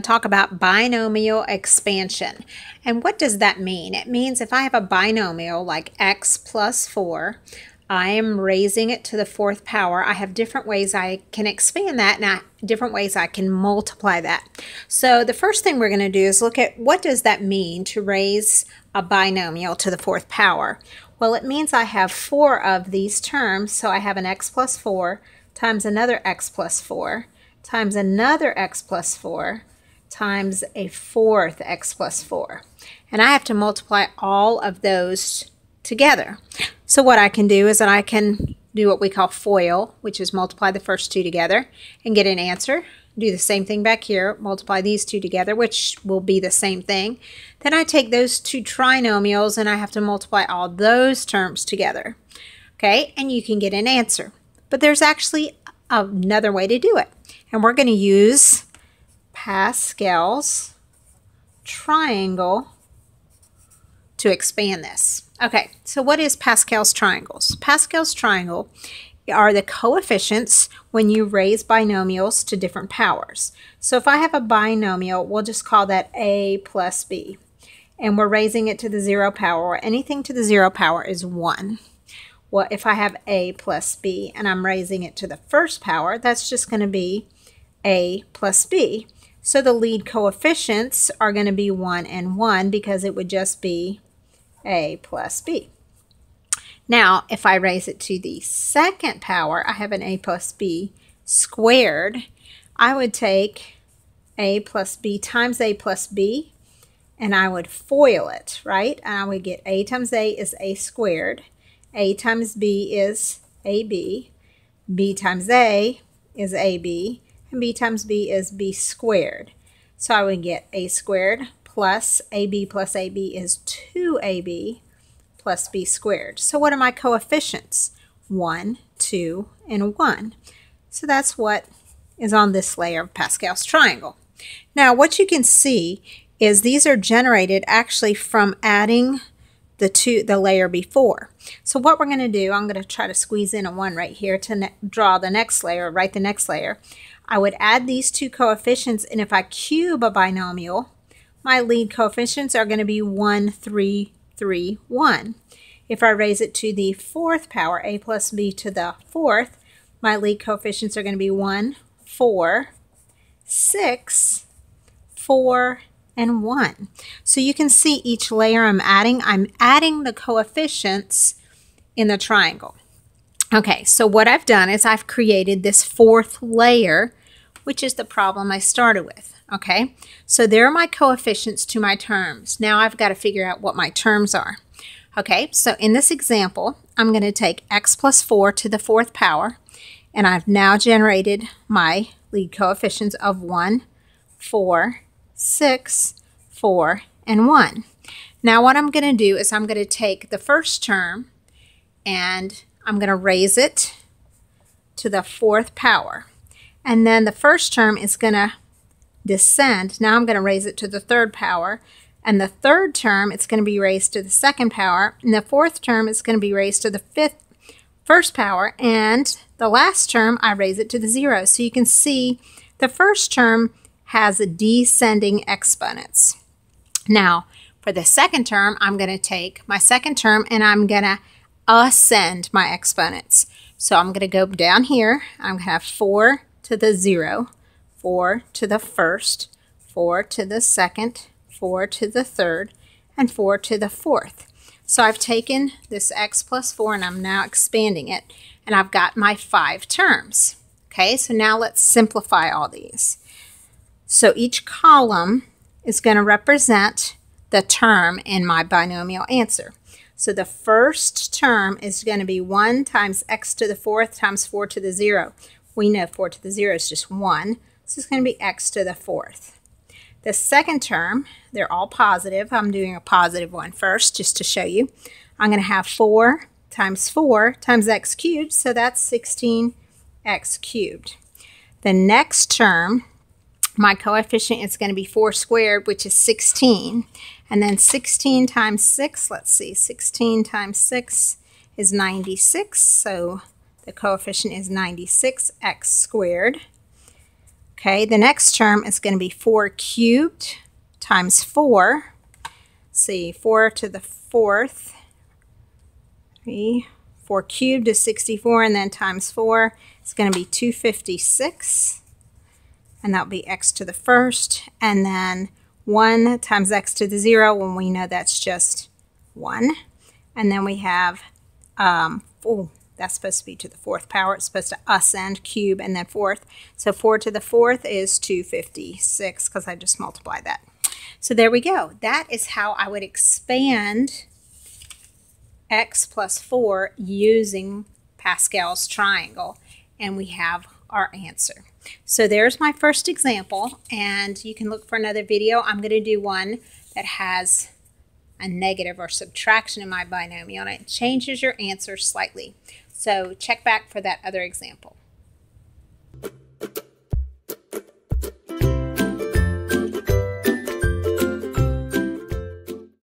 to talk about binomial expansion. And what does that mean? It means if I have a binomial like x plus 4, I am raising it to the fourth power. I have different ways I can expand that and I, different ways I can multiply that. So the first thing we're going to do is look at what does that mean to raise a binomial to the fourth power. Well, it means I have four of these terms. So I have an x plus 4 times another x plus 4 times another x plus 4 times a fourth x plus 4. And I have to multiply all of those together. So what I can do is that I can do what we call FOIL, which is multiply the first two together and get an answer. Do the same thing back here, multiply these two together, which will be the same thing. Then I take those two trinomials and I have to multiply all those terms together. Okay, and you can get an answer. But there's actually another way to do it. And we're going to use Pascal's triangle to expand this. Okay, so what is Pascal's triangles? Pascal's triangle are the coefficients when you raise binomials to different powers. So if I have a binomial, we'll just call that a plus b. And we're raising it to the zero power. Anything to the zero power is 1. Well, if I have a plus b and I'm raising it to the first power, that's just going to be a plus b. So the lead coefficients are going to be 1 and 1 because it would just be a plus b. Now, if I raise it to the second power, I have an a plus b squared. I would take a plus b times a plus b, and I would FOIL it, right? And I would get a times a is a squared, a times b is ab, b times a is ab, b times b is b squared. So I would get a squared plus AB plus AB is 2AB plus B squared. So what are my coefficients? 1, 2, and 1. So that's what is on this layer of Pascal's triangle. Now what you can see is these are generated actually from adding the two the layer before. So what we're going to do, I'm going to try to squeeze in a 1 right here to draw the next layer, write the next layer. I would add these two coefficients and if I cube a binomial, my lead coefficients are going to be 1, 3, 3, 1. If I raise it to the fourth power, a plus b to the fourth, my lead coefficients are going to be 1, 4, 6, 4, and 1. So you can see each layer I'm adding, I'm adding the coefficients in the triangle. Okay, so what I've done is I've created this fourth layer, which is the problem I started with. Okay, so there are my coefficients to my terms. Now I've got to figure out what my terms are. Okay, so in this example, I'm going to take x plus 4 to the fourth power, and I've now generated my lead coefficients of 1, 4, 6, 4, and 1. Now what I'm going to do is I'm going to take the first term and I'm going to raise it to the fourth power. And then the first term is going to descend. Now I'm going to raise it to the third power. And the third term, it's going to be raised to the second power. And the fourth term is going to be raised to the fifth, first power. And the last term, I raise it to the zero. So you can see the first term has a descending exponents. Now, for the second term, I'm going to take my second term and I'm going to ascend my exponents. So I'm going to go down here. I'm going to have 4 to the 0. 4 to the first, 4 to the second, 4 to the third, and 4 to the fourth. So I've taken this x plus 4 and I'm now expanding it, and I've got my five terms. Okay, so now let's simplify all these. So each column is going to represent the term in my binomial answer. So the first term is going to be 1 times x to the fourth times 4 to the 0. We know 4 to the 0 is just 1. This is going to be x to the fourth. The second term, they're all positive. I'm doing a positive one first just to show you. I'm going to have 4 times 4 times x cubed, so that's 16x cubed. The next term, my coefficient is going to be 4 squared, which is 16. And then 16 times 6, let's see, 16 times 6 is 96, so the coefficient is 96x squared. Okay, the next term is going to be 4 cubed times 4. see, 4 to the fourth. 3, 4 cubed is 64, and then times 4 is going to be 256. And that will be x to the first. And then 1 times x to the 0, when we know that's just 1. And then we have, um, oh, that's supposed to be to the fourth power. It's supposed to ascend, cube, and then fourth. So 4 to the fourth is 256 because I just multiplied that. So there we go. That is how I would expand x plus 4 using Pascal's triangle. And we have our answer. So there's my first example. And you can look for another video. I'm going to do one that has a negative or subtraction in my binomial and it changes your answer slightly. So check back for that other example.